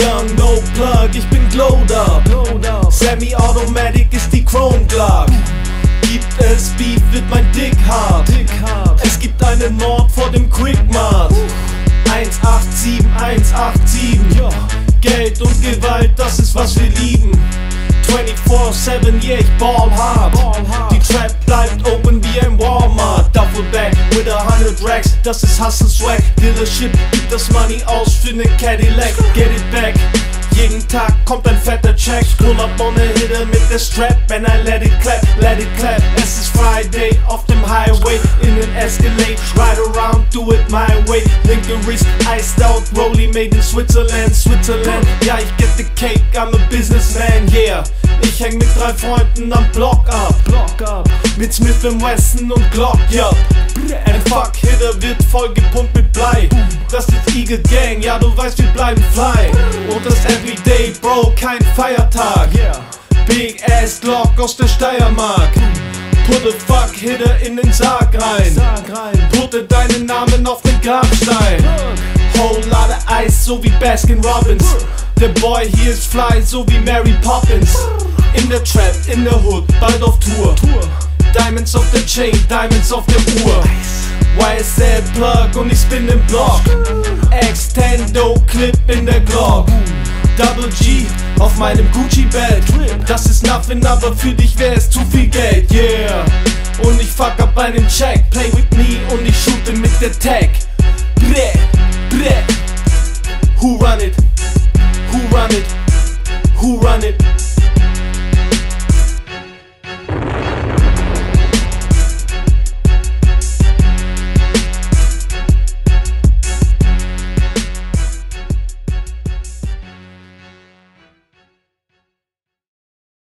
Young, no plug, ich bin glowed. Semi-Automatic ist die Chrome Glock. Gibt es Beef, wird mein Dick hart. Es gibt einen Mord vor dem Quickmart. 187, 187. Geld und Gewalt, das ist was wir lieben. 24-7, yeah, ich ball hard. Die Trap bleibt open. Das ist Hustle Swag. Dealership gibt das Money aus für ne Cadillac. Get it back. Jeden Tag kommt ein fetter Check. Pull up on a hitter mit der Strap. And I let it clap, let it clap. Es ist Friday auf dem Highway in an Escalade. Ride around, do it my way. Linke wrist, iced out, Rolly made in Switzerland, Switzerland. Ja, ich get the cake, I'm a businessman, yeah. Ich häng mit drei Freunden am Block ab. Block up. Mit Smith Wesson und Glock, ja. Ein Fuck-Hitter wird voll gepumpt mit Blei. Das ist Eagle Gang, ja, du weißt, wir bleiben fly. Und das Everyday, Bro, kein Feiertag. Big Ass Glock aus der Steiermark. Put a fuck hitter in den Sarg rein. Putte deinen Namen auf den Grabstein. Whole lot of ice, so wie Baskin Robbins. Der Boy hier ist fly, so wie Mary Poppins. In der Trap, in der Hood, bald auf Tour. Diamonds auf der Chain, Diamonds auf der Uhr. YSL Plug und ich bin im Block. Extendo Clip in der Glock. Double G auf meinem Gucci Belt. Das ist nothing, aber für dich wär es zu viel Geld, yeah. Und ich fuck ab einen Check, play with me und ich shoote mit der Tag. Bre, bre. Who run it? Who run it? Who run it?